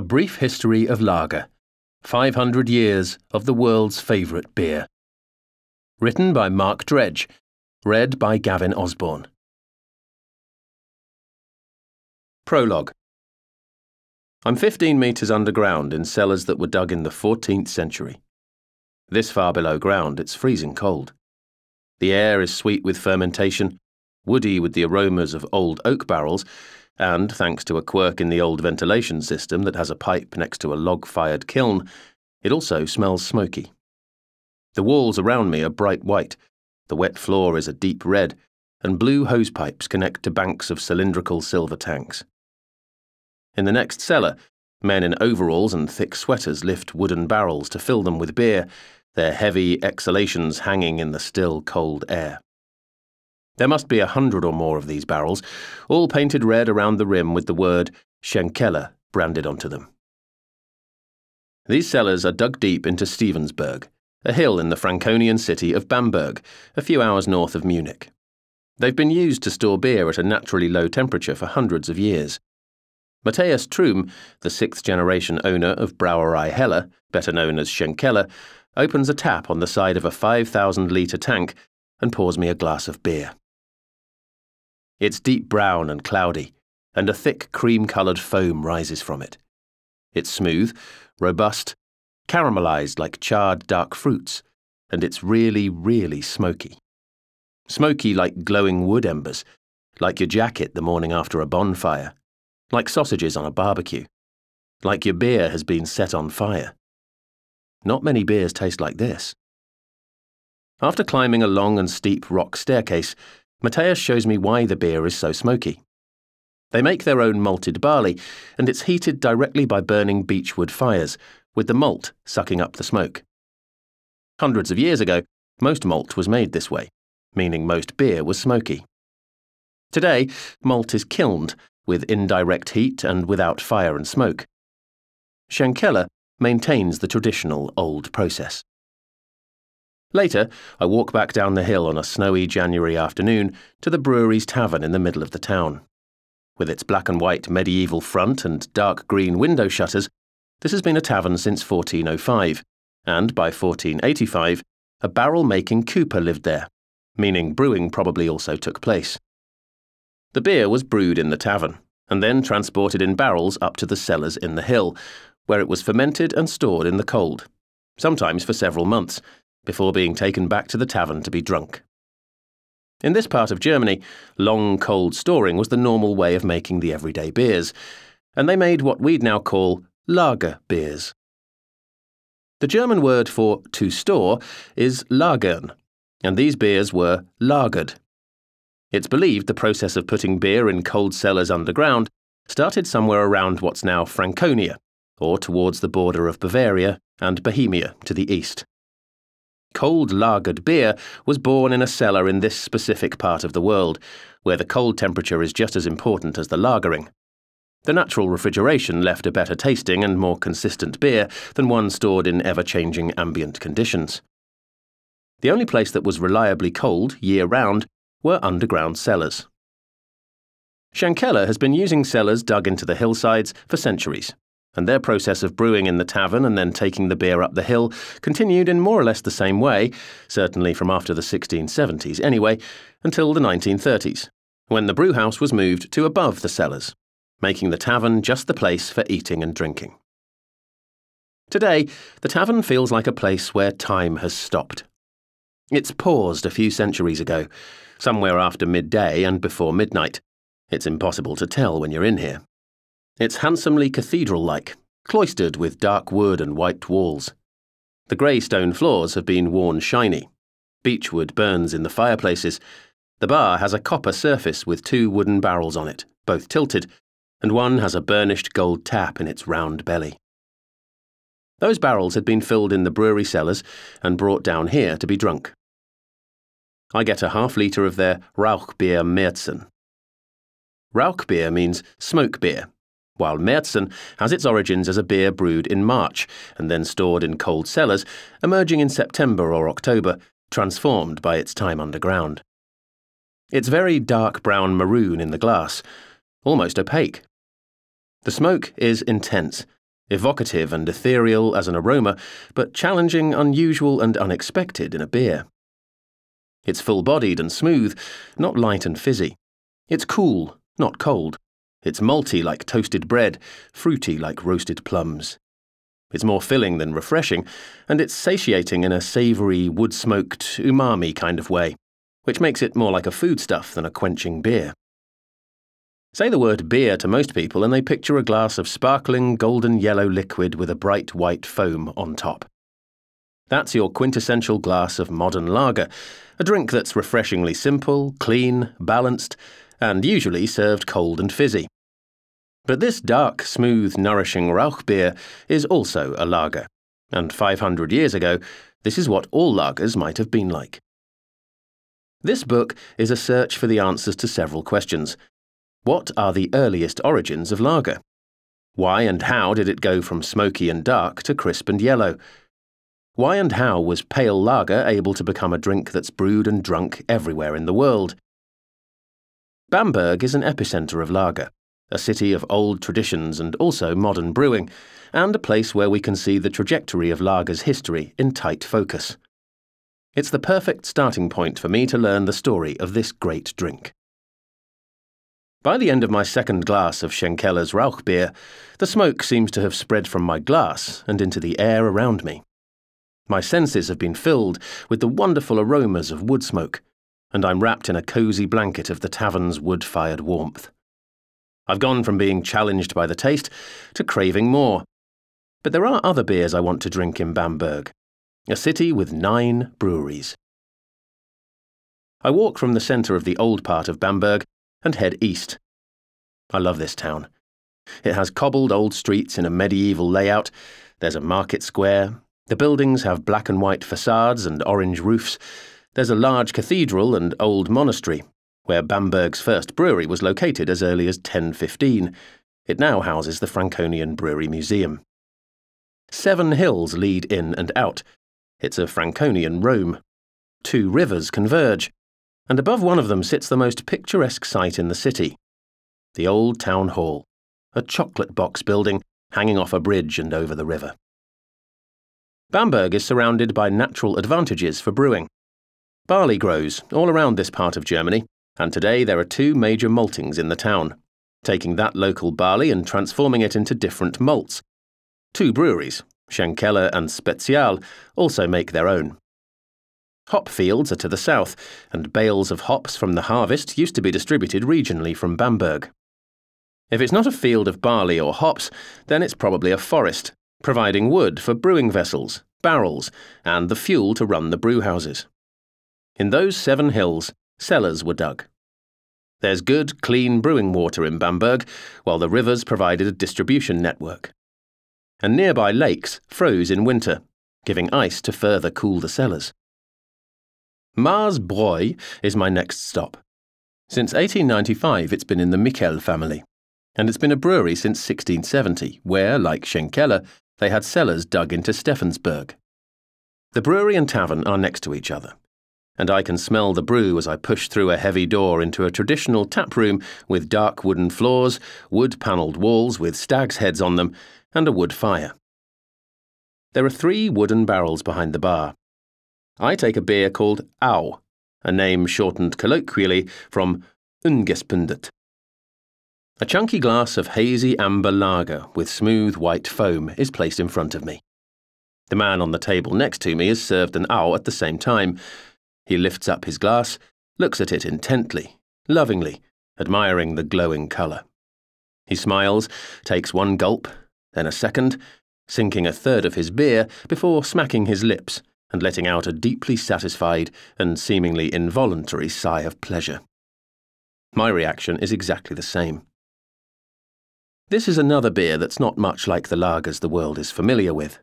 A Brief History of Lager 500 Years of the World's Favourite Beer. Written by Mark Dredge. Read by Gavin Osborn. Prologue I'm 15 metres underground in cellars that were dug in the 14th century. This far below ground, it's freezing cold. The air is sweet with fermentation, woody with the aromas of old oak barrels, and, thanks to a quirk in the old ventilation system that has a pipe next to a log fired kiln, it also smells smoky. The walls around me are bright white, the wet floor is a deep red, and blue hosepipes connect to banks of cylindrical silver tanks. In the next cellar, men in overalls and thick sweaters lift wooden barrels to fill them with beer, their heavy exhalations hanging in the still cold air. There must be a hundred or more of these barrels, all painted red around the rim with the word Schlenkerla branded onto them. These cellars are dug deep into Stephansberg, a hill in the Franconian city of Bamberg, a few hours north of Munich. They've been used to store beer at a naturally low temperature for hundreds of years. Matthias Trum, the sixth generation owner of Brauerei Heller, better known as Schlenkerla, opens a tap on the side of a 5,000 litre tank and pours me a glass of beer. It's deep brown and cloudy, and a thick cream coloured foam rises from it. It's smooth, robust, caramelized like charred dark fruits, and it's really, really smoky. Smoky like glowing wood embers, like your jacket the morning after a bonfire, like sausages on a barbecue, like your beer has been set on fire. Not many beers taste like this. After climbing a long and steep rock staircase, Matthias shows me why the beer is so smoky. They make their own malted barley, and it's heated directly by burning beechwood fires, with the malt sucking up the smoke. Hundreds of years ago, most malt was made this way, meaning most beer was smoky. Today, malt is kilned, with indirect heat and without fire and smoke. Schlenkerla maintains the traditional old process. Later, I walk back down the hill on a snowy January afternoon to the brewery's tavern in the middle of the town. With its black and white medieval front and dark green window shutters, this has been a tavern since 1405, and by 1485, a barrel making cooper lived there, meaning brewing probably also took place. The beer was brewed in the tavern, and then transported in barrels up to the cellars in the hill, where it was fermented and stored in the cold, sometimes for several months before being taken back to the tavern to be drunk. In this part of Germany, long cold storing was the normal way of making the everyday beers, and they made what we'd now call lager beers. The German word for to store is lagern, and these beers were lagered. It's believed the process of putting beer in cold cellars underground started somewhere around what's now Franconia, or towards the border of Bavaria and Bohemia to the east. Cold lagered beer was born in a cellar in this specific part of the world, where the cold temperature is just as important as the lagering. The natural refrigeration left a better tasting and more consistent beer than one stored in ever changing ambient conditions. The only place that was reliably cold year round were underground cellars. Schlenkerla has been using cellars dug into the hillsides for centuries and their process of brewing in the tavern and then taking the beer up the hill continued in more or less the same way, certainly from after the 1670s anyway, until the 1930s, when the brewhouse was moved to above the cellars, making the tavern just the place for eating and drinking. Today, the tavern feels like a place where time has stopped. It's paused a few centuries ago, somewhere after midday and before midnight. It's impossible to tell when you're in here. It's handsomely cathedral like, cloistered with dark wood and white walls. The grey stone floors have been worn shiny. Beechwood burns in the fireplaces. The bar has a copper surface with two wooden barrels on it, both tilted, and one has a burnished gold tap in its round belly. Those barrels had been filled in the brewery cellars and brought down here to be drunk. I get a half litre of their Rauchbier Märzen. Rauchbier means smoke beer, while Märzen has its origins as a beer brewed in March and then stored in cold cellars, emerging in September or October, transformed by its time underground. It's very dark brown maroon in the glass, almost opaque. The smoke is intense, evocative and ethereal as an aroma, but challenging, unusual, and unexpected in a beer. It's full bodied and smooth, not light and fizzy. It's cool, not cold. It's malty like toasted bread, fruity like roasted plums. It's more filling than refreshing, and it's satiating in a savoury, wood smoked, umami kind of way, which makes it more like a foodstuff than a quenching beer. Say the word beer to most people, and they picture a glass of sparkling golden yellow liquid with a bright white foam on top. That's your quintessential glass of modern lager, a drink that's refreshingly simple, clean, balanced, and usually served cold and fizzy. But this dark, smooth, nourishing Rauch beer is also a lager, and 500 years ago, this is what all lagers might have been like. This book is a search for the answers to several questions. What are the earliest origins of lager? Why and how did it go from smoky and dark to crisp and yellow? Why and how was pale lager able to become a drink that's brewed and drunk everywhere in the world? Bamberg is an epicenter of lager a city of old traditions and also modern brewing, and a place where we can see the trajectory of lager's history in tight focus. It's the perfect starting point for me to learn the story of this great drink. By the end of my second glass of Schlenkerla's Rauchbier, the smoke seems to have spread from my glass and into the air around me. My senses have been filled with the wonderful aromas of wood smoke, and I'm wrapped in a cosy blanket of the tavern's wood fired warmth. I've gone from being challenged by the taste to craving more. But there are other beers I want to drink in Bamberg, a city with nine breweries. I walk from the centre of the old part of Bamberg and head east. I love this town. It has cobbled old streets in a medieval layout. There's a market square. The buildings have black and white facades and orange roofs. There's a large cathedral and old monastery, where Bamberg's first brewery was located as early as 1015. It now houses the Franconian Brewery Museum. Seven hills lead in and out. It's a Franconian Rome. Two rivers converge, and above one of them sits the most picturesque site in the city the Old Town Hall, a chocolate box building hanging off a bridge and over the river. Bamberg is surrounded by natural advantages for brewing. Barley grows all around this part of Germany, and today there are two major maltings in the town, taking that local barley and transforming it into different malts. Two breweries, Schlenkerla and Spezial, also make their own. Hop fields are to the south, and bales of hops from the harvest used to be distributed regionally from Bamberg. If it's not a field of barley or hops, then it's probably a forest, providing wood for brewing vessels, barrels, and the fuel to run the brewhouses. In those seven hills, cellars were dug. There's good, clean brewing water in Bamberg, while the rivers provided a distribution network. And nearby lakes froze in winter, giving ice to further cool the cellars. Mahrs Bräu is my next stop. Since 1895, it's been in the Michel family, and it's been a brewery since 1670, where, like Schlenkerla, they had cellars dug into Stephansberg. The brewery and tavern are next to each other, and I can smell the brew as I push through a heavy door into a traditional tap room with dark wooden floors, wood panelled walls with stags' heads on them, and a wood fire. There are three wooden barrels behind the bar. I take a beer called Au, a name shortened colloquially from Ungespundet. A chunky glass of hazy amber lager with smooth white foam is placed in front of me. The man on the table next to me is served an Au at the same time, he lifts up his glass, looks at it intently, lovingly, admiring the glowing colour. He smiles, takes one gulp, then a second, sinking a third of his beer before smacking his lips and letting out a deeply satisfied and seemingly involuntary sigh of pleasure. My reaction is exactly the same. This is another beer that's not much like the lagers the world is familiar with.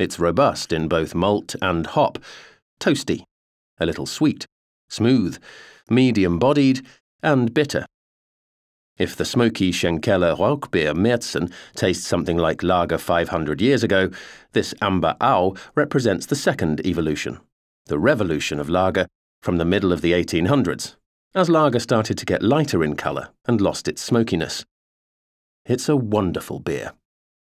It's robust in both malt and hop, toasty, a little sweet, smooth, medium bodied, and bitter. If the smoky Schlenkerla Rauchbier Märzen tastes something like lager 500 years ago, this amber au represents the second evolution, the revolution of lager from the middle of the 1800s, as lager started to get lighter in colour and lost its smokiness. It's a wonderful beer.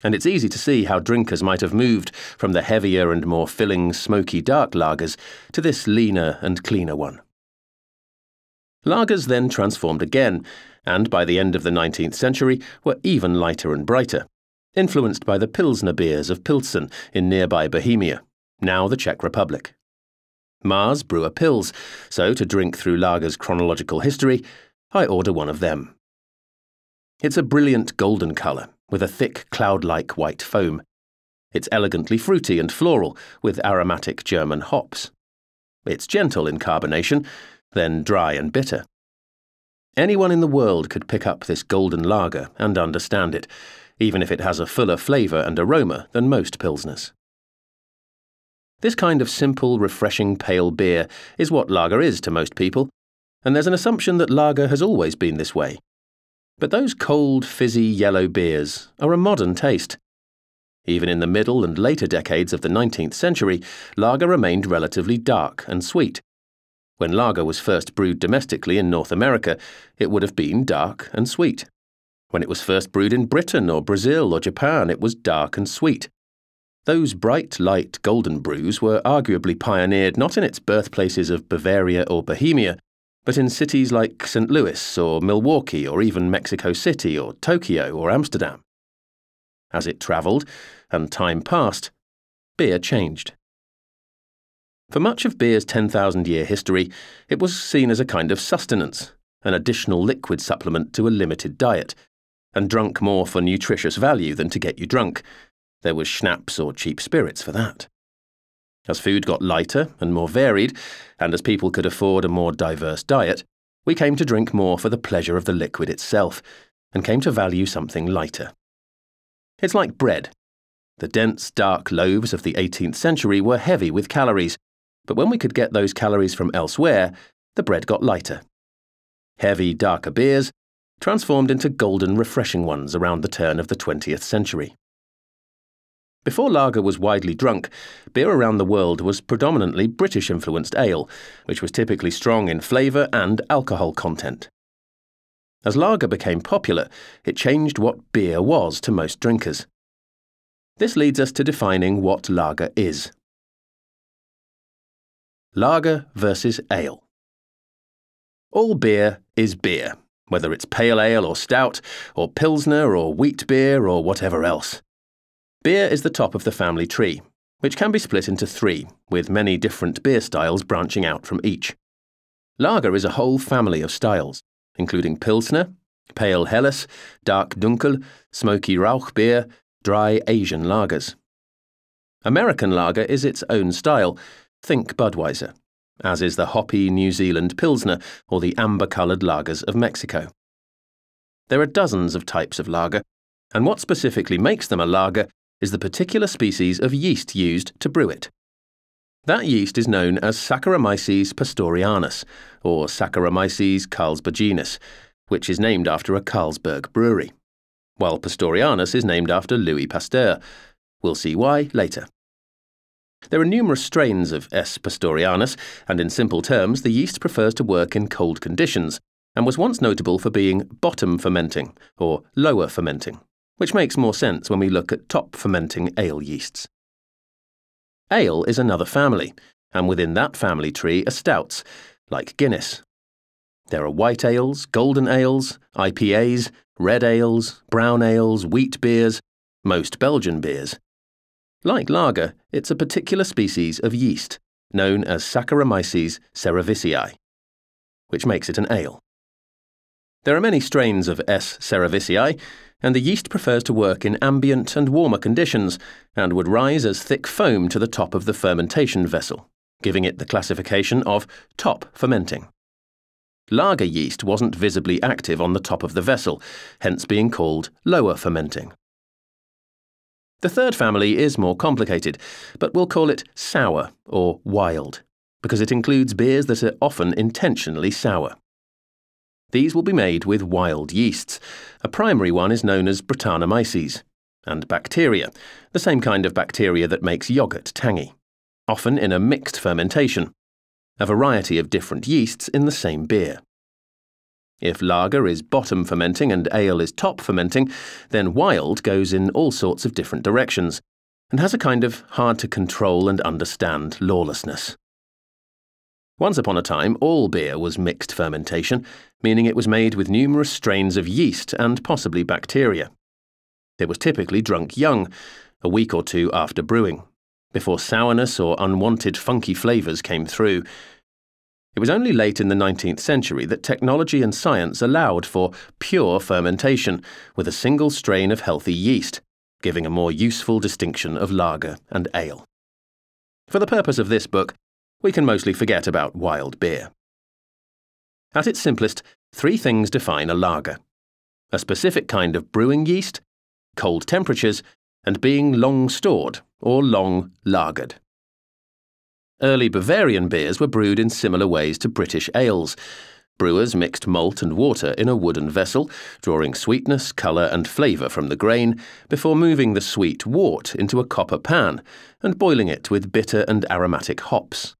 And it's easy to see how drinkers might have moved from the heavier and more filling, smoky dark lagers to this leaner and cleaner one. Lagers then transformed again, and by the end of the 19th century were even lighter and brighter, influenced by the Pilsner beers of Pilsen in nearby Bohemia, now the Czech Republic. Mahrs brew a Pils, so to drink through lager's chronological history, I order one of them. It's a brilliant golden colour, with a thick cloud-like white foam. It's elegantly fruity and floral, with aromatic German hops. It's gentle in carbonation, then dry and bitter. Anyone in the world could pick up this golden lager and understand it, even if it has a fuller flavour and aroma than most Pilsners. This kind of simple, refreshing pale beer is what lager is to most people, and there's an assumption that lager has always been this way. But those cold, fizzy yellow beers are a modern taste. Even in the middle and later decades of the 19th century, lager remained relatively dark and sweet. When lager was first brewed domestically in North America, it would have been dark and sweet. When it was first brewed in Britain or Brazil or Japan, it was dark and sweet. Those bright, light, golden brews were arguably pioneered not in its birthplaces of Bavaria or Bohemia, but in cities like St. Louis or Milwaukee or even Mexico City or Tokyo or Amsterdam. As it travelled and time passed, beer changed. For much of beer's 10,000 year history, it was seen as a kind of sustenance, an additional liquid supplement to a limited diet, and drunk more for nutritious value than to get you drunk, there was schnapps or cheap spirits for that. As food got lighter and more varied, and as people could afford a more diverse diet, we came to drink more for the pleasure of the liquid itself, and came to value something lighter. It's like bread. The dense, dark loaves of the 18th century were heavy with calories, but when we could get those calories from elsewhere, the bread got lighter. Heavy, darker beers transformed into golden, refreshing ones around the turn of the 20th century. Before lager was widely drunk, beer around the world was predominantly British influenced ale, which was typically strong in flavour and alcohol content. As lager became popular, it changed what beer was to most drinkers. This leads us to defining what lager is. Lager versus ale. All beer is beer, whether it's pale ale or stout, or pilsner or wheat beer or whatever else. Beer is the top of the family tree, which can be split into three, with many different beer styles branching out from each. Lager is a whole family of styles, including Pilsner, Pale Helles, Dark Dunkel, Smoky Rauch beer, dry Asian lagers. American lager is its own style, think Budweiser, as is the hoppy New Zealand Pilsner or the amber coloured lagers of Mexico. There are dozens of types of lager, and what specifically makes them a lager is the particular species of yeast used to brew it. That yeast is known as Saccharomyces pastorianus, or Saccharomyces carlsbergensis, which is named after a Carlsberg brewery, while Pastorianus is named after Louis Pasteur. We'll see why later. There are numerous strains of S. pastorianus, and in simple terms, the yeast prefers to work in cold conditions, and was once notable for being bottom fermenting, or lower fermenting which makes more sense when we look at top fermenting ale yeasts. Ale is another family, and within that family tree are stouts, like Guinness. There are white ales, golden ales, IPAs, red ales, brown ales, wheat beers, most Belgian beers. Like lager, it's a particular species of yeast, known as Saccharomyces cerevisiae, which makes it an ale. There are many strains of S. cerevisiae, and the yeast prefers to work in ambient and warmer conditions and would rise as thick foam to the top of the fermentation vessel, giving it the classification of top fermenting. Lager yeast wasn't visibly active on the top of the vessel, hence being called lower fermenting. The third family is more complicated, but we'll call it sour or wild, because it includes beers that are often intentionally sour. These will be made with wild yeasts. A primary one is known as Brettanomyces, and bacteria, the same kind of bacteria that makes yoghurt tangy, often in a mixed fermentation, a variety of different yeasts in the same beer. If lager is bottom fermenting and ale is top fermenting, then wild goes in all sorts of different directions and has a kind of hard to control and understand lawlessness. Once upon a time, all beer was mixed fermentation, meaning it was made with numerous strains of yeast and possibly bacteria. It was typically drunk young, a week or two after brewing, before sourness or unwanted funky flavours came through, it was only late in the 19th century that technology and science allowed for pure fermentation with a single strain of healthy yeast, giving a more useful distinction of lager and ale. For the purpose of this book, we can mostly forget about wild beer. At its simplest, three things define a lager a specific kind of brewing yeast, cold temperatures, and being long stored or long lagered. Early Bavarian beers were brewed in similar ways to British ales. Brewers mixed malt and water in a wooden vessel, drawing sweetness, colour, and flavour from the grain, before moving the sweet wort into a copper pan and boiling it with bitter and aromatic hops.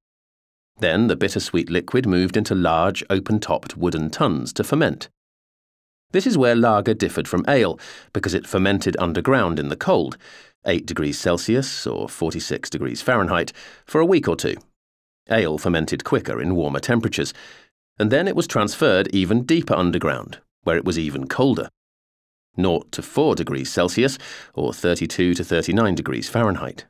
Then the bittersweet liquid moved into large, open topped wooden tuns to ferment. This is where lager differed from ale, because it fermented underground in the cold, 8 degrees Celsius or 46 degrees Fahrenheit, for a week or two. Ale fermented quicker in warmer temperatures, and then it was transferred even deeper underground, where it was even colder. 0 to 4 degrees Celsius or 32 to 39 degrees Fahrenheit.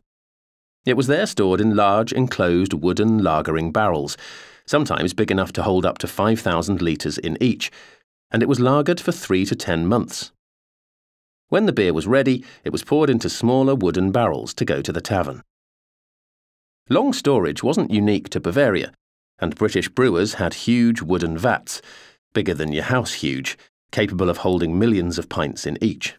It was there stored in large enclosed wooden lagering barrels, sometimes big enough to hold up to 5,000 litres in each, and it was lagered for three to ten months. When the beer was ready, it was poured into smaller wooden barrels to go to the tavern. Long storage wasn't unique to Bavaria, and British brewers had huge wooden vats, bigger than your house huge, capable of holding millions of pints in each,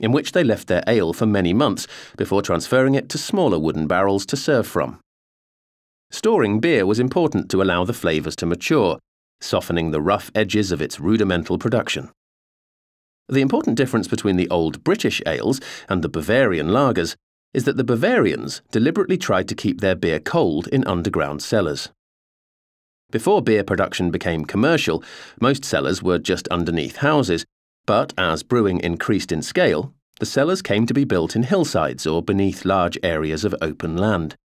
in which they left their ale for many months before transferring it to smaller wooden barrels to serve from. Storing beer was important to allow the flavours to mature, softening the rough edges of its rudimental production. The important difference between the old British ales and the Bavarian lagers is that the Bavarians deliberately tried to keep their beer cold in underground cellars. Before beer production became commercial, most cellars were just underneath houses, but as brewing increased in scale, the cellars came to be built in hillsides or beneath large areas of open land.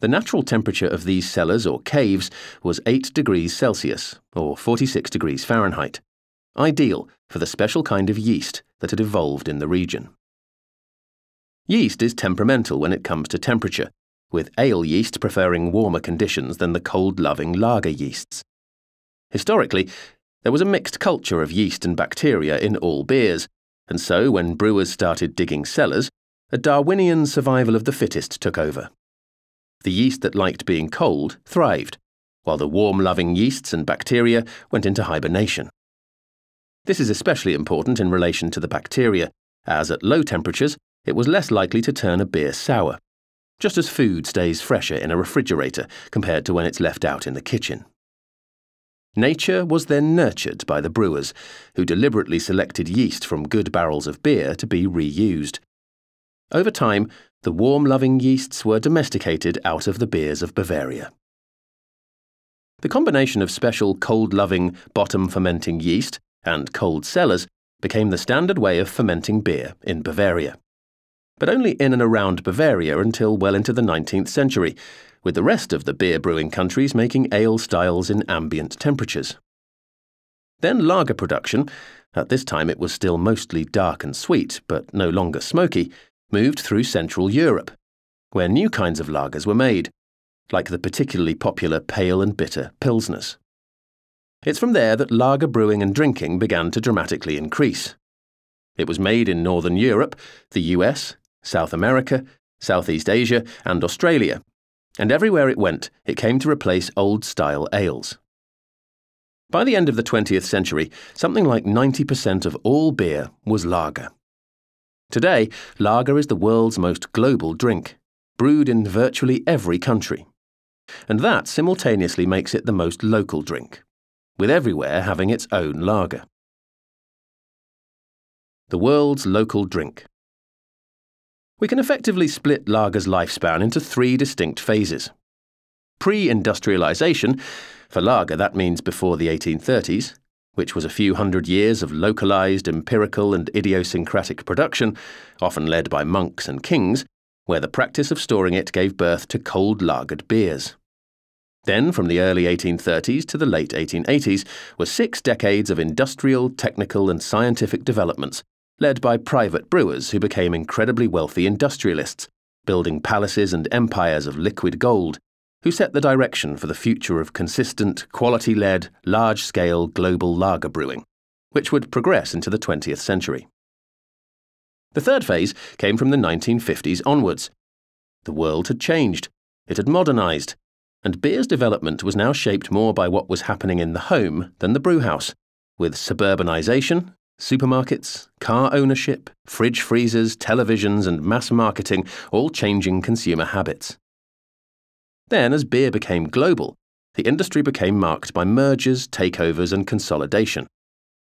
The natural temperature of these cellars or caves was 8 degrees Celsius, or 46 degrees Fahrenheit ideal for the special kind of yeast that had evolved in the region. Yeast is temperamental when it comes to temperature, with ale yeast preferring warmer conditions than the cold loving lager yeasts. Historically, there was a mixed culture of yeast and bacteria in all beers, and so when brewers started digging cellars, a Darwinian survival of the fittest took over. The yeast that liked being cold thrived, while the warm loving yeasts and bacteria went into hibernation. This is especially important in relation to the bacteria, as at low temperatures it was less likely to turn a beer sour, just as food stays fresher in a refrigerator compared to when it's left out in the kitchen. Nature was then nurtured by the brewers, who deliberately selected yeast from good barrels of beer to be reused. Over time, the warm loving yeasts were domesticated out of the beers of Bavaria. The combination of special cold loving, bottom fermenting yeast and cold cellars became the standard way of fermenting beer in Bavaria. But only in and around Bavaria until well into the 19th century, with the rest of the beer brewing countries making ale styles in ambient temperatures. Then lager production, at this time it was still mostly dark and sweet, but no longer smoky, moved through Central Europe, where new kinds of lagers were made, like the particularly popular pale and bitter Pilsners. It's from there that lager brewing and drinking began to dramatically increase. It was made in Northern Europe, the US, South America, Southeast Asia, and Australia, and everywhere it went, it came to replace old style ales. By the end of the 20th century, something like 90% of all beer was lager. Today, lager is the world's most global drink, brewed in virtually every country. And that simultaneously makes it the most local drink with everywhere having its own lager. The world's local drink. We can effectively split lager's lifespan into three distinct phases. Pre industrialisation, for lager that means before the 1830s, which was a few hundred years of localized, empirical, and idiosyncratic production, often led by monks and kings, where the practice of storing it gave birth to cold lagered beers. Then, from the early 1830s to the late 1880s, were six decades of industrial, technical, and scientific developments, led by private brewers who became incredibly wealthy industrialists, building palaces and empires of liquid gold, who set the direction for the future of consistent, quality led, large scale global lager brewing, which would progress into the 20th century. The third phase came from the 1950s onwards. The world had changed, it had modernised, and beer's development was now shaped more by what was happening in the home than the brewhouse, with suburbanisation, supermarkets, car ownership, fridge freezers, televisions, and mass marketing all changing consumer habits. Then, as beer became global, the industry became marked by mergers, takeovers, and consolidation,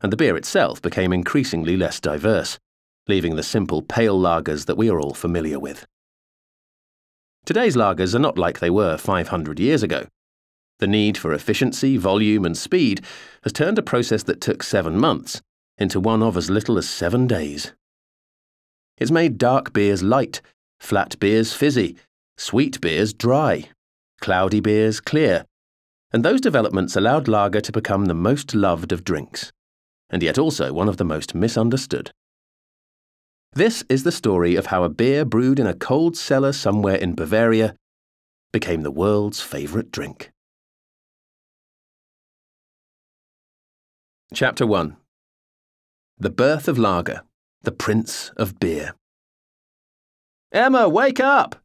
and the beer itself became increasingly less diverse, leaving the simple pale lagers that we are all familiar with. Today's lagers are not like they were 500 years ago. The need for efficiency, volume, and speed has turned a process that took seven months into one of as little as seven days. It's made dark beers light, flat beers fizzy, sweet beers dry, cloudy beers clear, and those developments allowed lager to become the most loved of drinks, and yet also one of the most misunderstood. This is the story of how a beer brewed in a cold cellar somewhere in Bavaria became the world's favourite drink. Chapter 1 The Birth of Lager, the Prince of Beer. Emma, wake up!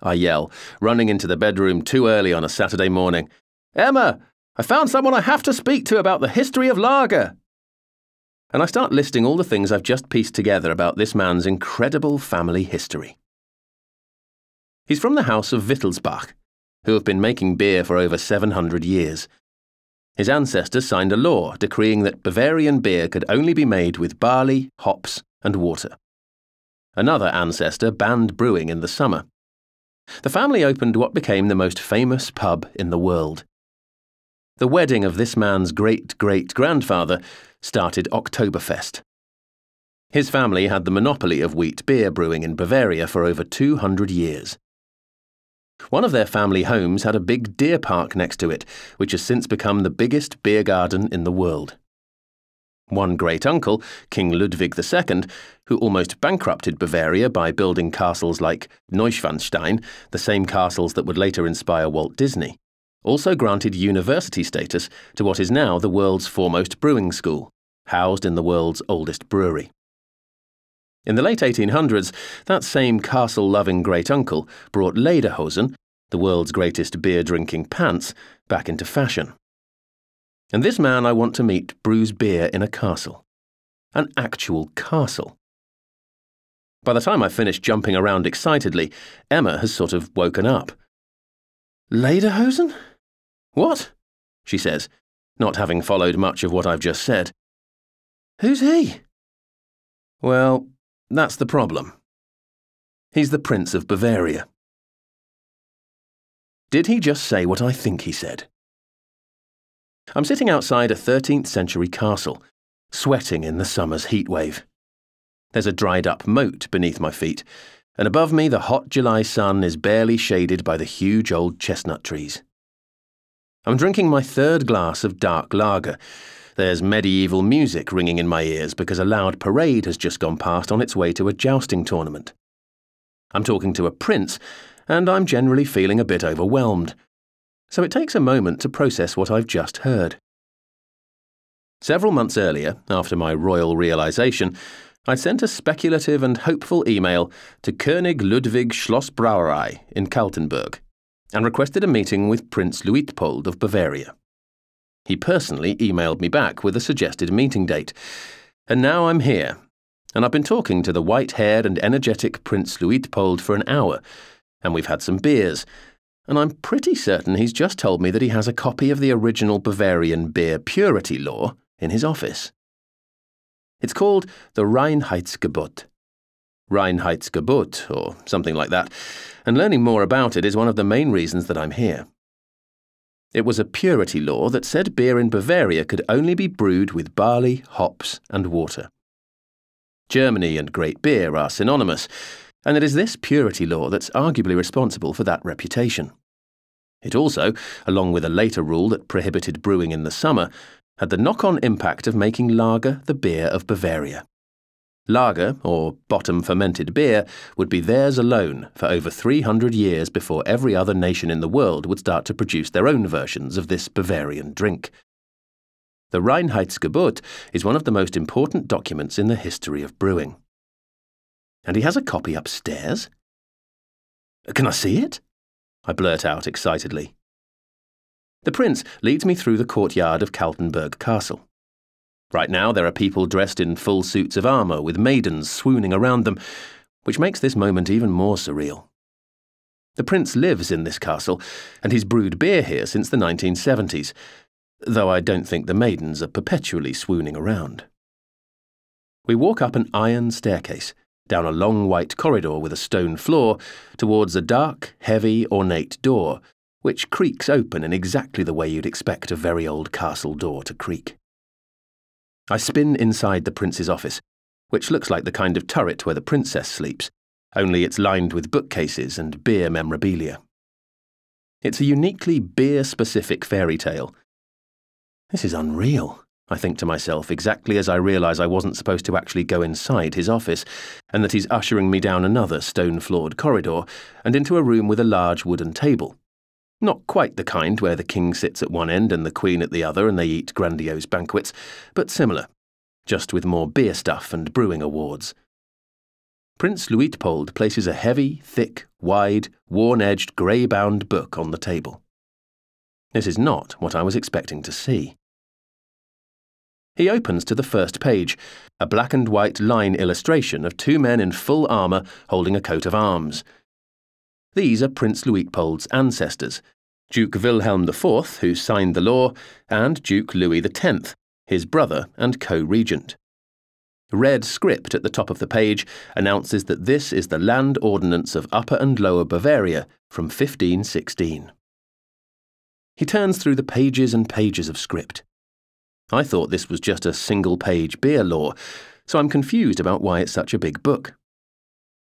I yell, running into the bedroom too early on a Saturday morning. Emma, I found someone I have to speak to about the history of lager. And I start listing all the things I've just pieced together about this man's incredible family history. He's from the house of Wittelsbach, who have been making beer for over 700 years. His ancestors signed a law decreeing that Bavarian beer could only be made with barley, hops, and water. Another ancestor banned brewing in the summer. The family opened what became the most famous pub in the world. The wedding of this man's great great grandfather started Oktoberfest. His family had the monopoly of wheat beer brewing in Bavaria for over 200 years. One of their family homes had a big deer park next to it, which has since become the biggest beer garden in the world. One great uncle, King Ludwig II, who almost bankrupted Bavaria by building castles like Neuschwanstein, the same castles that would later inspire Walt Disney, also granted university status to what is now the world's foremost brewing school, housed in the world's oldest brewery. In the late 1800s, that same castle loving great uncle brought Lederhosen, the world's greatest beer drinking pants, back into fashion. And this man I want to meet brews beer in a castle. An actual castle. By the time I finish jumping around excitedly, Emma has sort of woken up. Lederhosen? What? she says, not having followed much of what I've just said. Who's he? Well, that's the problem. He's the Prince of Bavaria. Did he just say what I think he said? I'm sitting outside a 13th century castle, sweating in the summer's heatwave. There's a dried up moat beneath my feet, and above me the hot July sun is barely shaded by the huge old chestnut trees. I'm drinking my third glass of dark lager. There's medieval music ringing in my ears because a loud parade has just gone past on its way to a jousting tournament. I'm talking to a prince, and I'm generally feeling a bit overwhelmed so it takes a moment to process what I've just heard. Several months earlier, after my royal realization, I'd sent a speculative and hopeful email to König Ludwig Schloss Brauerei in Kaltenberg and requested a meeting with Prince Luitpold of Bavaria. He personally emailed me back with a suggested meeting date, and now I'm here, and I've been talking to the white haired and energetic Prince Luitpold for an hour, and we've had some beers and I'm pretty certain he's just told me that he has a copy of the original Bavarian beer purity law in his office. It's called the Reinheitsgebot. Reinheitsgebot, or something like that, and learning more about it is one of the main reasons that I'm here. It was a purity law that said beer in Bavaria could only be brewed with barley, hops, and water. Germany and great beer are synonymous, and it is this purity law that's arguably responsible for that reputation. It also, along with a later rule that prohibited brewing in the summer, had the knock on impact of making lager the beer of Bavaria. Lager, or bottom fermented beer, would be theirs alone for over 300 years before every other nation in the world would start to produce their own versions of this Bavarian drink. The Reinheitsgebot is one of the most important documents in the history of brewing. And he has a copy upstairs? Can I see it? I blurt out excitedly. The prince leads me through the courtyard of Kaltenberg Castle. Right now, there are people dressed in full suits of armour with maidens swooning around them, which makes this moment even more surreal. The prince lives in this castle, and he's brewed beer here since the 1970s, though I don't think the maidens are perpetually swooning around. We walk up an iron staircase, down a long white corridor with a stone floor, towards a dark, heavy, ornate door, which creaks open in exactly the way you'd expect a very old castle door to creak. I spin inside the prince's office, which looks like the kind of turret where the princess sleeps, only it's lined with bookcases and beer memorabilia. It's a uniquely beer specific fairy tale. This is unreal, I think to myself, exactly as I realise I wasn't supposed to actually go inside his office, and that he's ushering me down another stone floored corridor and into a room with a large wooden table. Not quite the kind where the king sits at one end and the queen at the other and they eat grandiose banquets, but similar, just with more beer stuff and brewing awards. Prince Luitpold places a heavy, thick, wide, worn edged, grey bound book on the table. This is not what I was expecting to see. He opens to the first page, a black and white line illustration of two men in full armour holding a coat of arms, these are Prince Luitpold's ancestors Duke Wilhelm IV, who signed the law, and Duke Louis X, his brother and co regent. Red script at the top of the page announces that this is the land ordinance of Upper and Lower Bavaria from 1516. He turns through the pages and pages of script. I thought this was just a single page beer law, so I'm confused about why it's such a big book.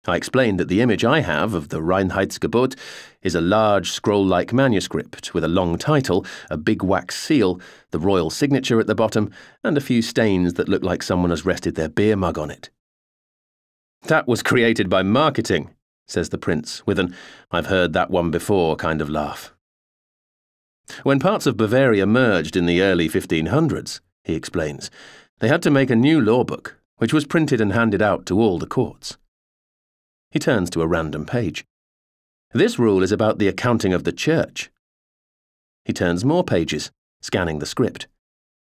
I explained that the image I have of the Reinheitsgebot is a large scroll like manuscript with a long title, a big wax seal, the royal signature at the bottom, and a few stains that look like someone has rested their beer mug on it. That was created by marketing, says the prince, with an I've heard that one before kind of laugh. When parts of Bavaria merged in the early 1500s, he explains, they had to make a new law book, which was printed and handed out to all the courts. He turns to a random page. This rule is about the accounting of the church. He turns more pages, scanning the script.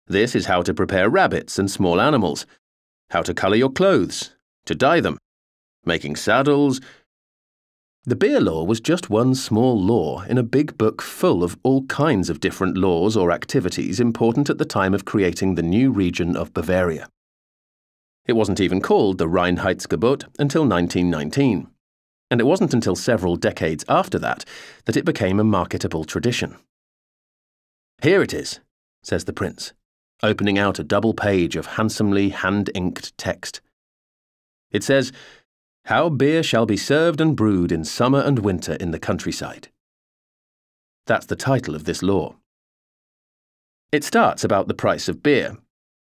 This is how to prepare rabbits and small animals, how to colour your clothes, to dye them, making saddles. The beer law was just one small law in a big book full of all kinds of different laws or activities important at the time of creating the new region of Bavaria. It wasn't even called the Reinheitsgebot until 1919, and it wasn't until several decades after that that it became a marketable tradition. Here it is, says the prince, opening out a double page of handsomely hand inked text. It says, How beer shall be served and brewed in summer and winter in the countryside. That's the title of this law. It starts about the price of beer.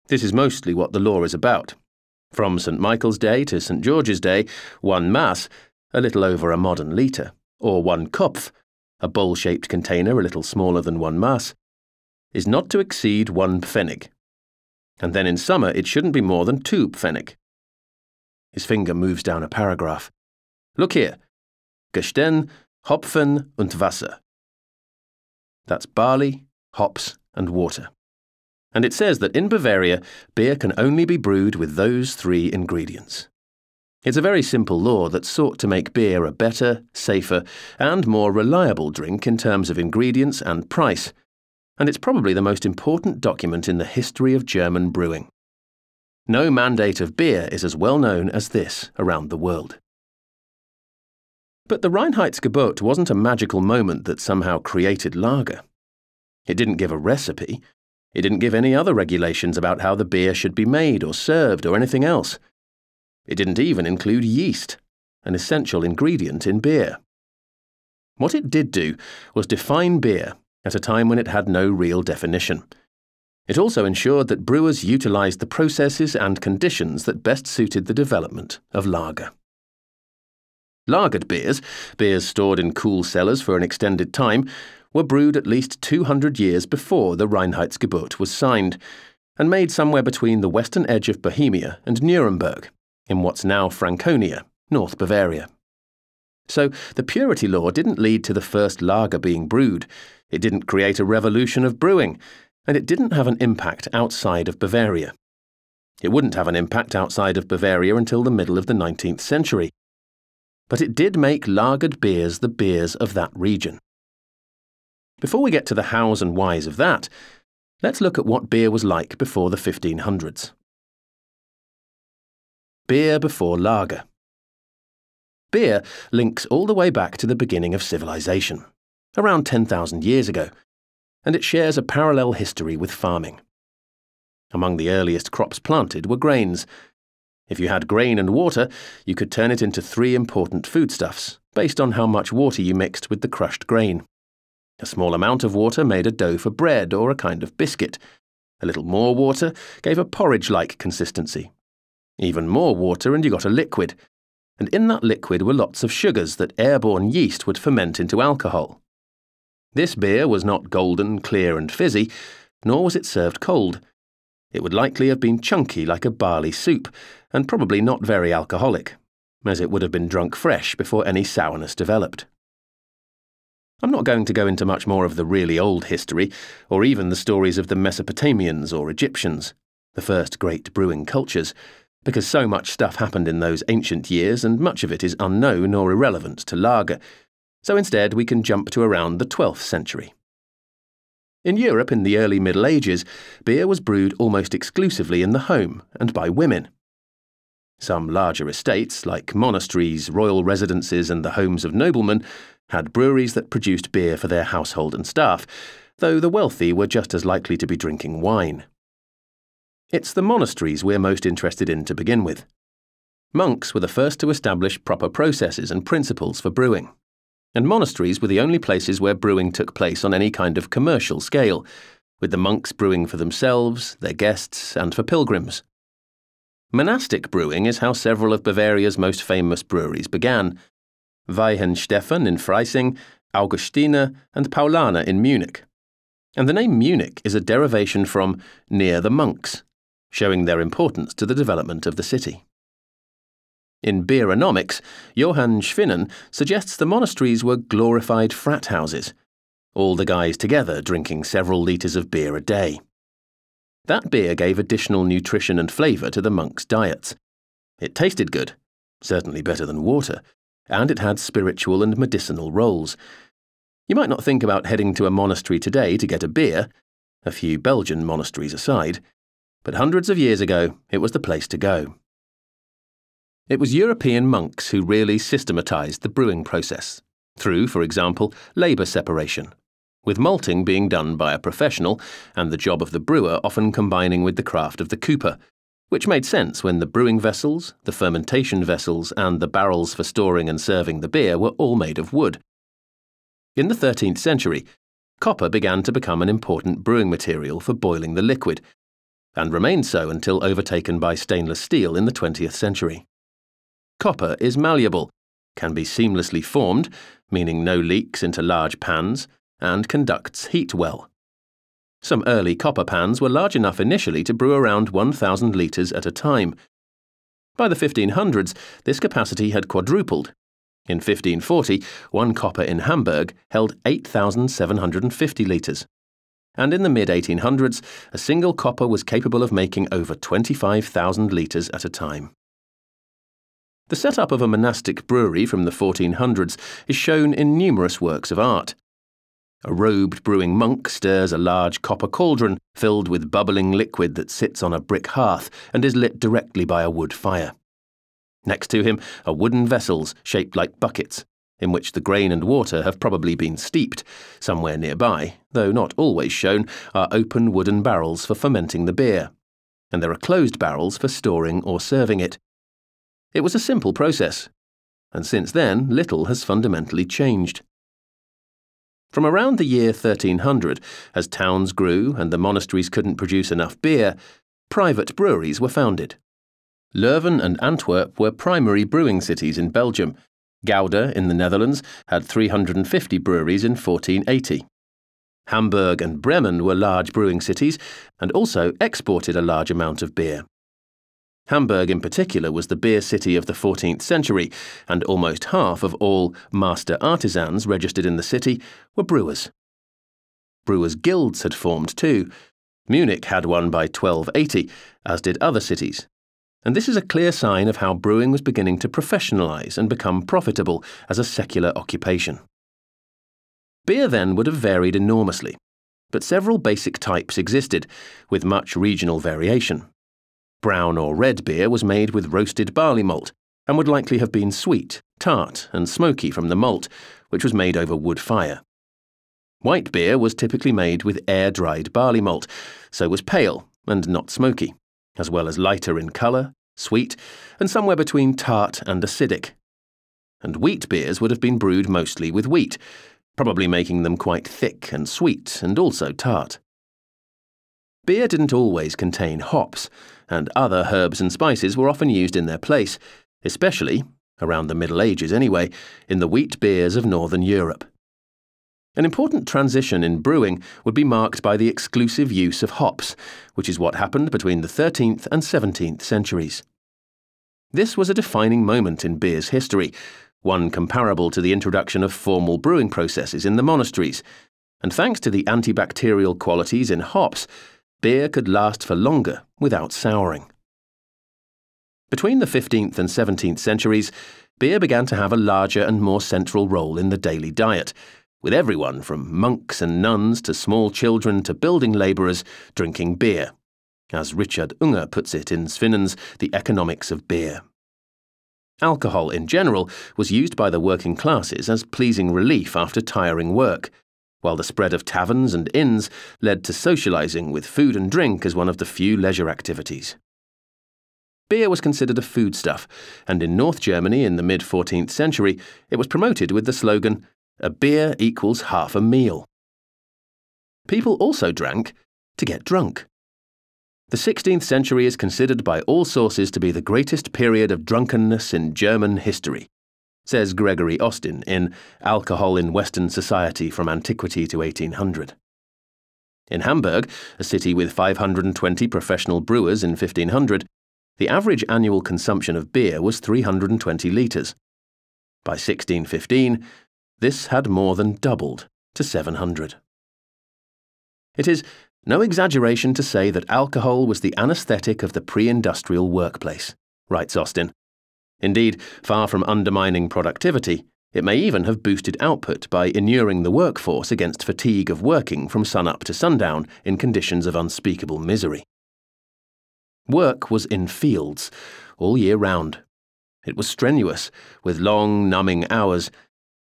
This is mostly what the law is about, from St. Michael's Day to St. George's Day, one mass, a little over a modern litre, or one kopf, a bowl shaped container a little smaller than one mass, is not to exceed one pfennig. And then in summer it shouldn't be more than two pfennig. His finger moves down a paragraph. Look here. Gersten, Hopfen und Wasser. That's barley, hops, and water and it says that in Bavaria, beer can only be brewed with those three ingredients. It's a very simple law that sought to make beer a better, safer, and more reliable drink in terms of ingredients and price, and it's probably the most important document in the history of German brewing. No mandate of beer is as well known as this around the world. But the Reinheitsgebot wasn't a magical moment that somehow created lager. It didn't give a recipe. It didn't give any other regulations about how the beer should be made or served or anything else. It didn't even include yeast, an essential ingredient in beer. What it did do was define beer at a time when it had no real definition. It also ensured that brewers utilised the processes and conditions that best suited the development of lager. Lagered beers, beers stored in cool cellars for an extended time, were brewed at least 200 years before the Reinheitsgebot was signed, and made somewhere between the western edge of Bohemia and Nuremberg, in what's now Franconia, North Bavaria. So the purity law didn't lead to the first lager being brewed, it didn't create a revolution of brewing, and it didn't have an impact outside of Bavaria. It wouldn't have an impact outside of Bavaria until the middle of the 19th century. But it did make lagered beers the beers of that region. Before we get to the hows and whys of that, let's look at what beer was like before the 1500s. Beer before lager. Beer links all the way back to the beginning of civilization, around 10,000 years ago, and it shares a parallel history with farming. Among the earliest crops planted were grains. If you had grain and water, you could turn it into three important foodstuffs, based on how much water you mixed with the crushed grain. A small amount of water made a dough for bread or a kind of biscuit. A little more water gave a porridge like consistency. Even more water, and you got a liquid. And in that liquid were lots of sugars that airborne yeast would ferment into alcohol. This beer was not golden, clear, and fizzy, nor was it served cold. It would likely have been chunky like a barley soup, and probably not very alcoholic, as it would have been drunk fresh before any sourness developed. I'm not going to go into much more of the really old history, or even the stories of the Mesopotamians or Egyptians, the first great brewing cultures, because so much stuff happened in those ancient years and much of it is unknown or irrelevant to lager. So instead, we can jump to around the 12th century. In Europe in the early Middle Ages, beer was brewed almost exclusively in the home and by women. Some larger estates, like monasteries, royal residences, and the homes of noblemen, had breweries that produced beer for their household and staff, though the wealthy were just as likely to be drinking wine. It's the monasteries we're most interested in to begin with. Monks were the first to establish proper processes and principles for brewing, and monasteries were the only places where brewing took place on any kind of commercial scale, with the monks brewing for themselves, their guests, and for pilgrims. Monastic brewing is how several of Bavaria's most famous breweries began, Weihenstephan in Freising, Augustiner, and Paulaner in Munich. And the name Munich is a derivation from near the monks, showing their importance to the development of the city. In Beeronomics, Johan Swinnen suggests the monasteries were glorified frat houses, all the guys together drinking several litres of beer a day. That beer gave additional nutrition and flavour to the monks' diets. It tasted good, certainly better than water, and it had spiritual and medicinal roles. You might not think about heading to a monastery today to get a beer, a few Belgian monasteries aside, but hundreds of years ago it was the place to go. It was European monks who really systematized the brewing process, through, for example, labour separation, with malting being done by a professional and the job of the brewer often combining with the craft of the cooper, which made sense when the brewing vessels, the fermentation vessels, and the barrels for storing and serving the beer were all made of wood. In the 13th century, copper began to become an important brewing material for boiling the liquid, and remained so until overtaken by stainless steel in the 20th century. Copper is malleable, can be seamlessly formed, meaning no leaks into large pans, and conducts heat well. Some early copper pans were large enough initially to brew around 1,000 litres at a time. By the 1500s, this capacity had quadrupled. In 1540, one copper in Hamburg held 8,750 litres. And in the mid 1800s, a single copper was capable of making over 25,000 litres at a time. The setup of a monastic brewery from the 1400s is shown in numerous works of art. A robed brewing monk stirs a large copper cauldron filled with bubbling liquid that sits on a brick hearth and is lit directly by a wood fire. Next to him are wooden vessels shaped like buckets, in which the grain and water have probably been steeped. Somewhere nearby, though not always shown, are open wooden barrels for fermenting the beer, and there are closed barrels for storing or serving it. It was a simple process, and since then little has fundamentally changed. From around the year 1300, as towns grew and the monasteries couldn't produce enough beer, private breweries were founded. Leuven and Antwerp were primary brewing cities in Belgium. Gouda in the Netherlands had 350 breweries in 1480. Hamburg and Bremen were large brewing cities and also exported a large amount of beer. Hamburg, in particular, was the beer city of the 14th century, and almost half of all master artisans registered in the city were brewers. Brewers' guilds had formed too. Munich had one by 1280, as did other cities. And this is a clear sign of how brewing was beginning to professionalise and become profitable as a secular occupation. Beer then would have varied enormously, but several basic types existed, with much regional variation. Brown or red beer was made with roasted barley malt and would likely have been sweet, tart, and smoky from the malt, which was made over wood fire. White beer was typically made with air dried barley malt, so was pale and not smoky, as well as lighter in colour, sweet, and somewhere between tart and acidic. And wheat beers would have been brewed mostly with wheat, probably making them quite thick and sweet and also tart. Beer didn't always contain hops, and other herbs and spices were often used in their place, especially, around the Middle Ages anyway, in the wheat beers of Northern Europe. An important transition in brewing would be marked by the exclusive use of hops, which is what happened between the 13th and 17th centuries. This was a defining moment in beer's history, one comparable to the introduction of formal brewing processes in the monasteries, and thanks to the antibacterial qualities in hops, beer could last for longer without souring. Between the 15th and 17th centuries, beer began to have a larger and more central role in the daily diet, with everyone from monks and nuns to small children to building labourers drinking beer, as Richard Unger puts it in Swinnen's The Economics of Beer. Alcohol in general was used by the working classes as pleasing relief after tiring work, while the spread of taverns and inns led to socializing with food and drink as one of the few leisure activities. Beer was considered a foodstuff, and in North Germany in the mid 14th century, it was promoted with the slogan, A beer equals half a meal. People also drank to get drunk. The 16th century is considered by all sources to be the greatest period of drunkenness in German history says Gregory Austin in Alcohol in Western Society from Antiquity to 1800. In Hamburg, a city with 520 professional brewers in 1500, the average annual consumption of beer was 320 litres. By 1615, this had more than doubled to 700. It is no exaggeration to say that alcohol was the anaesthetic of the pre industrial workplace, writes Austin. Indeed, far from undermining productivity, it may even have boosted output by inuring the workforce against fatigue of working from sunup to sundown in conditions of unspeakable misery. Work was in fields, all year round. It was strenuous, with long, numbing hours,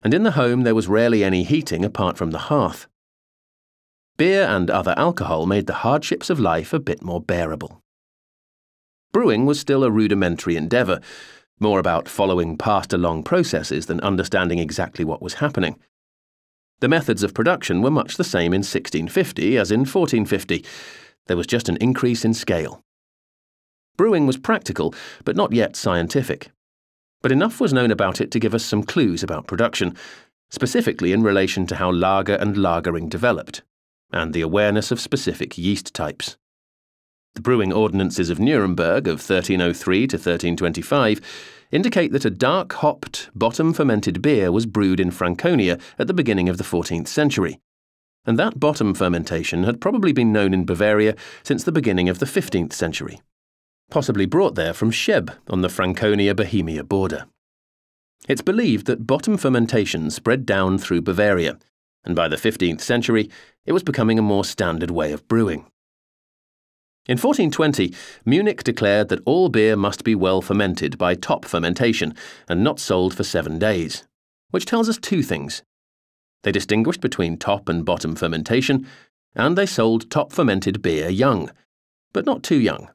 and in the home there was rarely any heating apart from the hearth. Beer and other alcohol made the hardships of life a bit more bearable. Brewing was still a rudimentary endeavour, more about following passed along processes than understanding exactly what was happening. The methods of production were much the same in 1650 as in 1450. There was just an increase in scale. Brewing was practical, but not yet scientific. But enough was known about it to give us some clues about production, specifically in relation to how lager and lagering developed, and the awareness of specific yeast types. The brewing ordinances of Nuremberg of 1303 to 1325 indicate that a dark hopped, bottom fermented beer was brewed in Franconia at the beginning of the 14th century. And that bottom fermentation had probably been known in Bavaria since the beginning of the 15th century, possibly brought there from Cheb on the Franconia Bohemia border. It's believed that bottom fermentation spread down through Bavaria, and by the 15th century, it was becoming a more standard way of brewing. In 1420, Munich declared that all beer must be well fermented by top fermentation and not sold for seven days. which tells us two things. They distinguished between top and bottom fermentation, and they sold top fermented beer young, but not too young.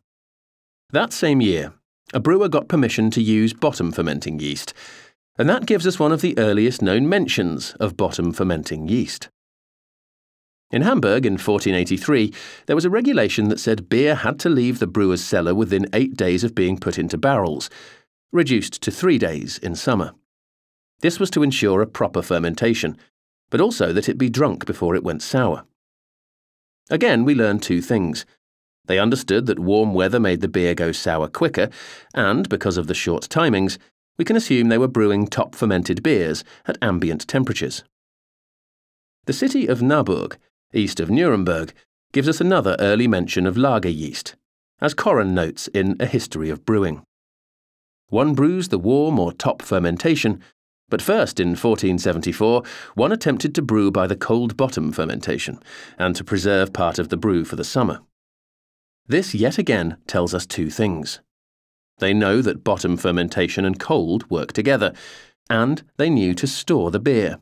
That same year, a brewer got permission to use bottom fermenting yeast, and that gives us one of the earliest known mentions of bottom fermenting yeast. In Hamburg in 1483, there was a regulation that said beer had to leave the brewer's cellar within eight days of being put into barrels, reduced to three days in summer. This was to ensure a proper fermentation, but also that it be drunk before it went sour. Again, we learn two things. They understood that warm weather made the beer go sour quicker, and because of the short timings, we can assume they were brewing top fermented beers at ambient temperatures. The city of Nabburg, east of Nuremberg, gives us another early mention of lager yeast, as Corran notes in A History of Brewing. One brews the warm or top fermentation, but first in 1474, one attempted to brew by the cold bottom fermentation, and to preserve part of the brew for the summer. This yet again tells us two things. They know that bottom fermentation and cold work together, and they knew to store the beer.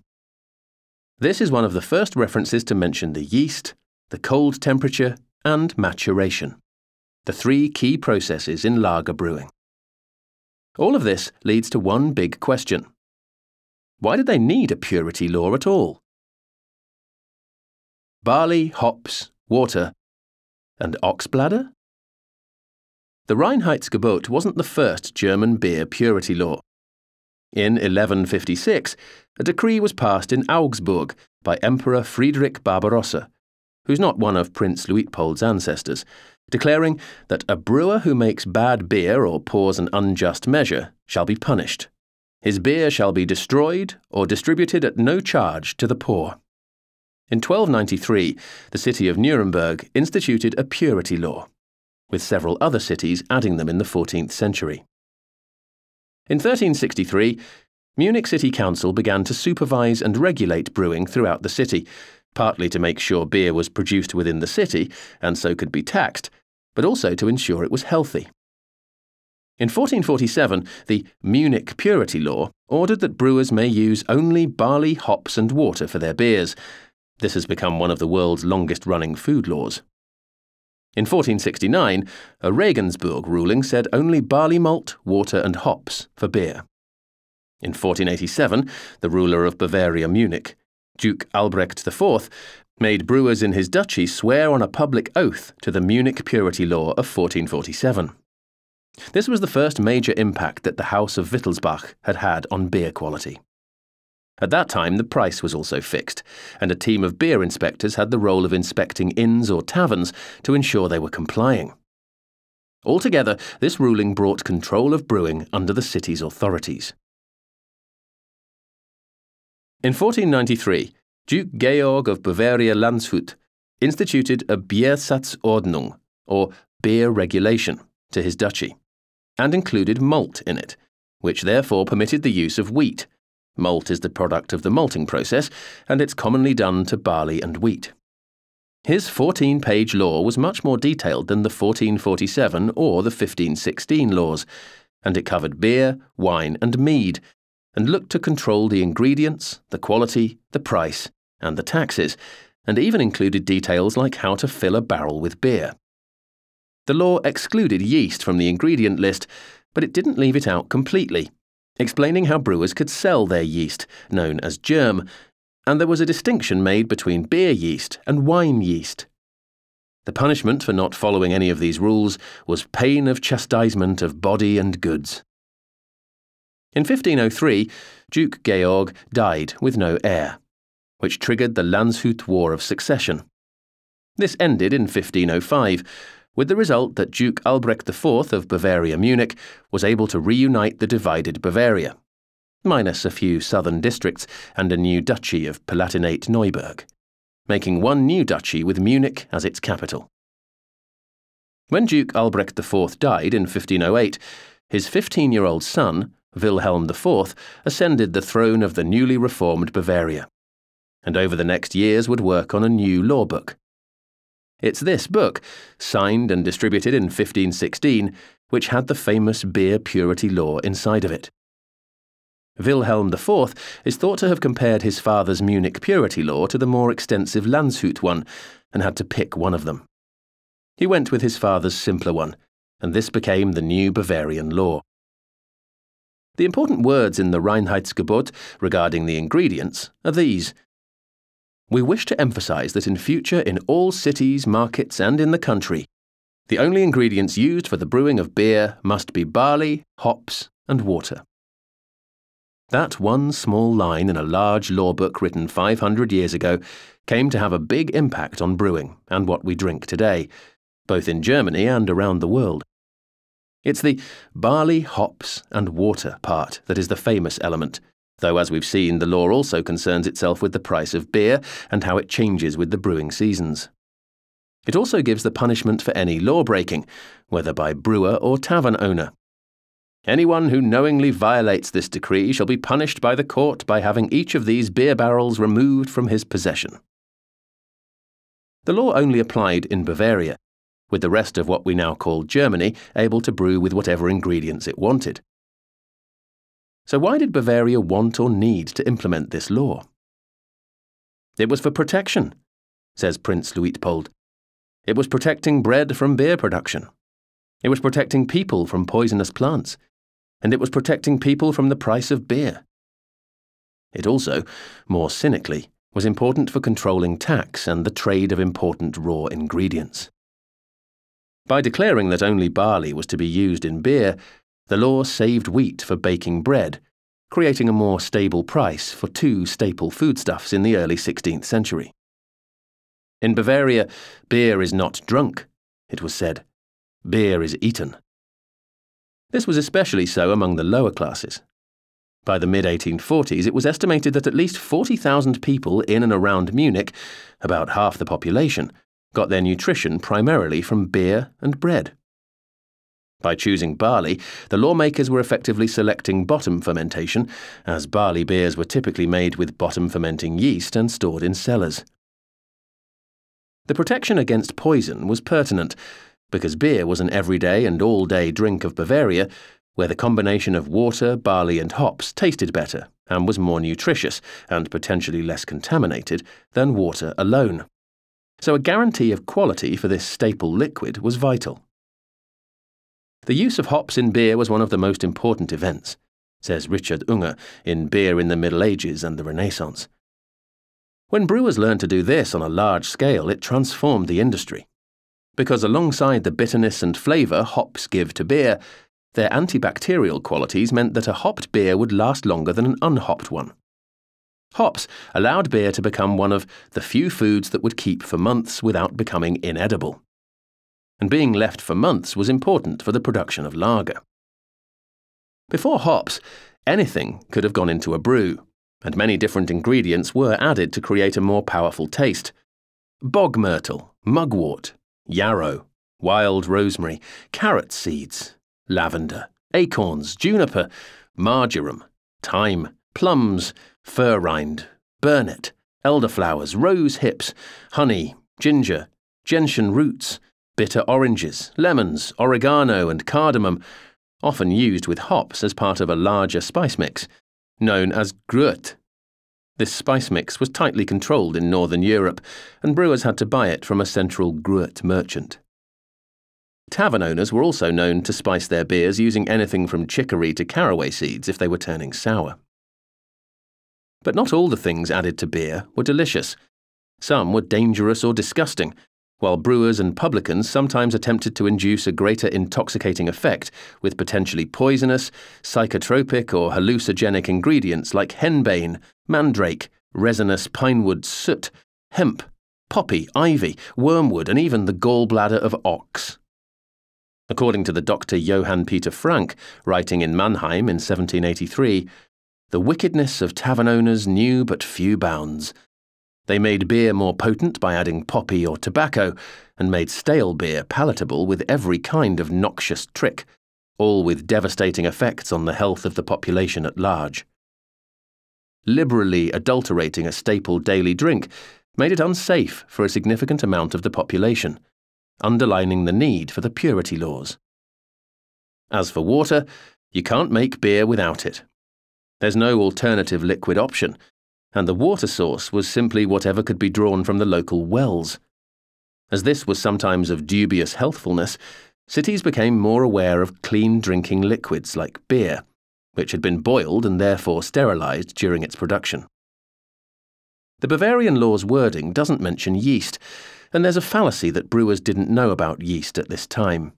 This is one of the first references to mention the yeast, the cold temperature, and maturation, the three key processes in lager brewing. All of this leads to one big question. Why did they need a purity law at all? Barley, hops, water, and ox bladder? The Reinheitsgebot wasn't the first German beer purity law. In 1156, a decree was passed in Augsburg by Emperor Friedrich Barbarossa, who's not one of Prince Luitpold's ancestors, declaring that a brewer who makes bad beer or pours an unjust measure shall be punished. His beer shall be destroyed or distributed at no charge to the poor. In 1293, the city of Nuremberg instituted a purity law with several other cities adding them in the 14th century. In 1363, Munich City Council began to supervise and regulate brewing throughout the city, partly to make sure beer was produced within the city and so could be taxed, but also to ensure it was healthy. In 1447, the Munich Purity Law ordered that brewers may use only barley, hops, and water for their beers. This has become one of the world's longest running food laws. In 1469, a Regensburg ruling said only barley malt, water, and hops for beer. In 1487, the ruler of Bavaria Munich, Duke Albrecht IV, made brewers in his duchy swear on a public oath to the Munich Purity Law of 1447. This was the first major impact that the House of Wittelsbach had had on beer quality. At that time, the price was also fixed, and a team of beer inspectors had the role of inspecting inns or taverns to ensure they were complying. Altogether, this ruling brought control of brewing under the city's authorities. In 1493, Duke Georg of Bavaria Landshut instituted a Biersatzordnung, or beer regulation, to his duchy, and included malt in it, which therefore permitted the use of wheat Malt is the product of the malting process, and it's commonly done to barley and wheat. His 14 page law was much more detailed than the 1447 or the 1516 laws, and it covered beer, wine, and mead, and looked to control the ingredients, the quality, the price, and the taxes, and even included details like how to fill a barrel with beer. The law excluded yeast from the ingredient list, but it didn't leave it out completely explaining how brewers could sell their yeast, known as germ, and there was a distinction made between beer yeast and wine yeast. The punishment for not following any of these rules was pain of chastisement of body and goods. In 1503, Duke Georg died with no heir, which triggered the Landshut War of Succession. This ended in 1505 with the result that Duke Albrecht IV of Bavaria Munich was able to reunite the divided Bavaria, minus a few southern districts and a new duchy of Palatinate Neuburg, making one new duchy with Munich as its capital. When Duke Albrecht IV died in 1508, his 15 year old son, Wilhelm IV, ascended the throne of the newly reformed Bavaria, and over the next years would work on a new law book. It's this book, signed and distributed in 1516, which had the famous beer purity law inside of it. Wilhelm IV is thought to have compared his father's Munich purity law to the more extensive Landshut one and had to pick one of them. He went with his father's simpler one, and this became the new Bavarian law. The important words in the Reinheitsgebot regarding the ingredients are these. We wish to emphasize that in future, in all cities, markets, and in the country, the only ingredients used for the brewing of beer must be barley, hops, and water. That one small line in a large law book written 500 years ago came to have a big impact on brewing and what we drink today, both in Germany and around the world. It's the barley, hops, and water part that is the famous element, though, as we've seen, the law also concerns itself with the price of beer and how it changes with the brewing seasons. It also gives the punishment for any law breaking, whether by brewer or tavern owner, Anyone who knowingly violates this decree shall be punished by the court by having each of these beer barrels removed from his possession. The law only applied in Bavaria, with the rest of what we now call Germany able to brew with whatever ingredients it wanted. So, why did Bavaria want or need to implement this law? It was for protection, says Prince Luitpold. It was protecting bread from beer production. It was protecting people from poisonous plants and it was protecting people from the price of beer. It also, more cynically, was important for controlling tax and the trade of important raw ingredients. By declaring that only barley was to be used in beer, the law saved wheat for baking bread, creating a more stable price for two staple foodstuffs in the early 16th century. In Bavaria, beer is not drunk, it was said. Beer is eaten. This was especially so among the lower classes. By the mid 1840s, it was estimated that at least 40,000 people in and around Munich, about half the population, got their nutrition primarily from beer and bread. By choosing barley, the lawmakers were effectively selecting bottom fermentation, as barley beers were typically made with bottom fermenting yeast and stored in cellars. The protection against poison was pertinent, because beer was an everyday and all day drink of Bavaria, where the combination of water, barley, and hops tasted better and was more nutritious and potentially less contaminated than water alone. So a guarantee of quality for this staple liquid was vital. The use of hops in beer was one of the most important events, says Richard Unger in Beer in the Middle Ages and the Renaissance. When brewers learned to do this on a large scale, it transformed the industry because alongside the bitterness and flavour hops give to beer, their antibacterial qualities meant that a hopped beer would last longer than an unhopped one. Hops allowed beer to become one of the few foods that would keep for months without becoming inedible. And being left for months was important for the production of lager. Before hops, anything could have gone into a brew, and many different ingredients were added to create a more powerful taste. Bog myrtle, mugwort, yarrow, wild rosemary, carrot seeds, lavender, acorns, juniper, marjoram, thyme, plums, fir rind, burnet, elderflowers, rose hips, honey, ginger, gentian roots, bitter oranges, lemons, oregano, and cardamom, often used with hops as part of a larger spice mix, known as gruit. This spice mix was tightly controlled in Northern Europe, and brewers had to buy it from a central gruit merchant. Tavern owners were also known to spice their beers using anything from chicory to caraway seeds if they were turning sour. But not all the things added to beer were delicious. Some were dangerous or disgusting, while brewers and publicans sometimes attempted to induce a greater intoxicating effect with potentially poisonous, psychotropic, or hallucinogenic ingredients like henbane, mandrake, resinous pinewood soot, hemp, poppy, ivy, wormwood, and even the gallbladder of ox. According to the Dr. Johann Peter Frank, writing in Mannheim in 1783, the wickedness of tavern owners knew but few bounds, they made beer more potent by adding poppy or tobacco, and made stale beer palatable with every kind of noxious trick, all with devastating effects on the health of the population at large. Liberally adulterating a staple daily drink made it unsafe for a significant amount of the population, underlining the need for the purity laws. As for water, you can't make beer without it. There's no alternative liquid option, and the water source was simply whatever could be drawn from the local wells. As this was sometimes of dubious healthfulness, cities became more aware of clean drinking liquids like beer, which had been boiled and therefore sterilized during its production. The Bavarian law's wording doesn't mention yeast, and there's a fallacy that brewers didn't know about yeast at this time.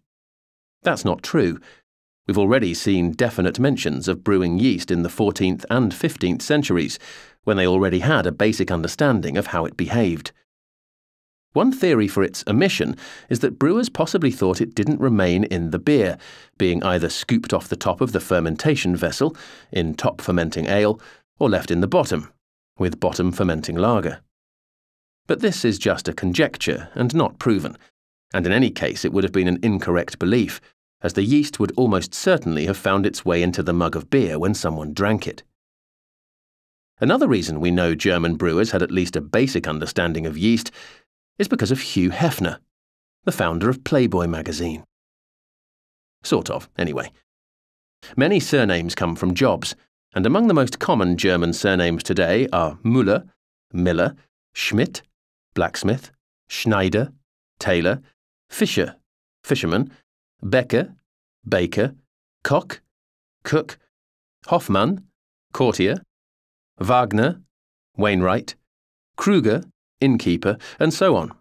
That's not true. We've already seen definite mentions of brewing yeast in the 14th and 15th centuries, when they already had a basic understanding of how it behaved. One theory for its omission is that brewers possibly thought it didn't remain in the beer, being either scooped off the top of the fermentation vessel, in top fermenting ale, or left in the bottom, with bottom fermenting lager. But this is just a conjecture and not proven, and in any case it would have been an incorrect belief, as the yeast would almost certainly have found its way into the mug of beer when someone drank it. Another reason we know German brewers had at least a basic understanding of yeast is because of Hugh Hefner, the founder of Playboy magazine. Sort of, anyway. Many surnames come from jobs, and among the most common German surnames today are Müller, Miller, Schmidt, blacksmith, Schneider, tailor, Fischer, fisherman, Becker, baker, Koch, cook, Hoffmann, courtier, Wagner, Wainwright, Kruger, innkeeper, and so on.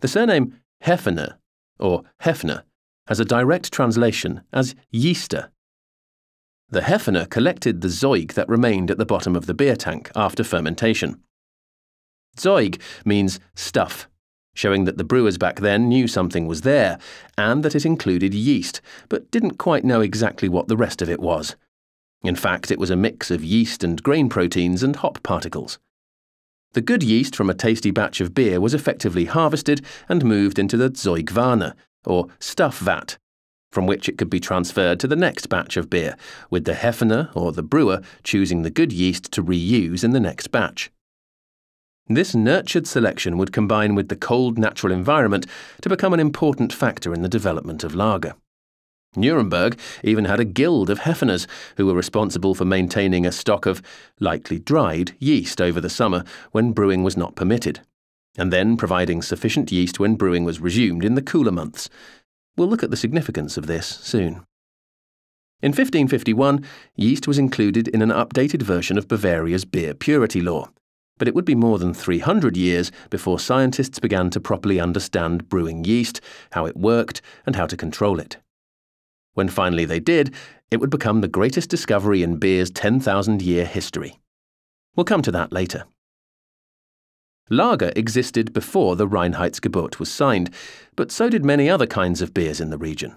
The surname Hefner, or Hefner, has a direct translation as yeaster. The Hefner collected the Zeug that remained at the bottom of the beer tank after fermentation. Zeug means stuff, showing that the brewers back then knew something was there, and that it included yeast, but didn't quite know exactly what the rest of it was. In fact, it was a mix of yeast and grain proteins and hop particles. The good yeast from a tasty batch of beer was effectively harvested and moved into the Zeugwanne, or stuff vat, from which it could be transferred to the next batch of beer, with the Hefner or the brewer choosing the good yeast to reuse in the next batch. This nurtured selection would combine with the cold natural environment to become an important factor in the development of lager. Nuremberg even had a guild of Hefners who were responsible for maintaining a stock of, likely dried, yeast over the summer when brewing was not permitted, and then providing sufficient yeast when brewing was resumed in the cooler months. We'll look at the significance of this soon. In 1551, yeast was included in an updated version of Bavaria's beer purity law, but it would be more than 300 years before scientists began to properly understand brewing yeast, how it worked, and how to control it. When finally they did, it would become the greatest discovery in beer's 10,000 year history. We'll come to that later. Lager existed before the Reinheitsgebot was signed, but so did many other kinds of beers in the region.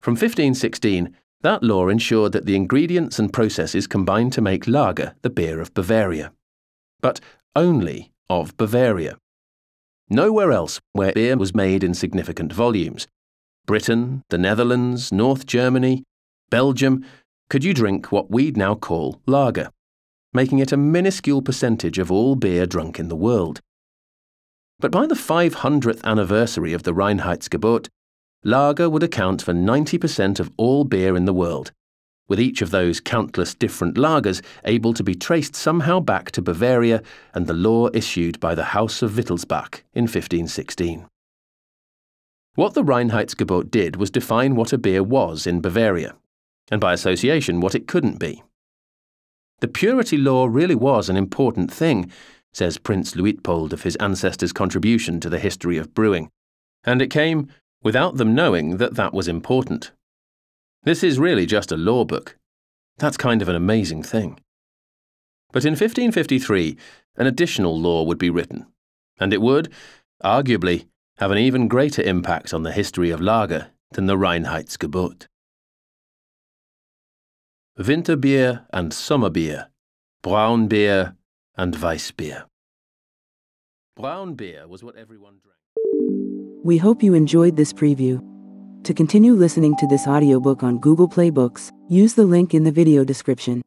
From 1516, that law ensured that the ingredients and processes combined to make lager the beer of Bavaria. But only of Bavaria. Nowhere else where beer was made in significant volumes, Britain, the Netherlands, North Germany, Belgium, could you drink what we'd now call lager, making it a minuscule percentage of all beer drunk in the world. But by the 500th anniversary of the Reinheitsgebot, lager would account for 90% of all beer in the world, with each of those countless different lagers able to be traced somehow back to Bavaria and the law issued by the House of Wittelsbach in 1516. What the Reinheitsgebot did was define what a beer was in Bavaria, and by association what it couldn't be. The purity law really was an important thing, says Prince Luitpold of his ancestors' contribution to the history of brewing, and it came without them knowing that that was important. This is really just a law book. That's kind of an amazing thing. But in 1553, an additional law would be written, and it would, arguably, have an even greater impact on the history of lager than the Reinheitsgebot. Winterbier and Sommerbier, Brown beer and Weissbier. Brown beer was what everyone drank. We hope you enjoyed this preview. To continue listening to this audiobook on Google Play Books, use the link in the video description.